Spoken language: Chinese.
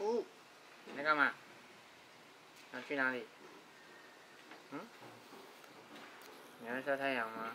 你在干嘛？要去哪里？嗯，你要晒太阳吗？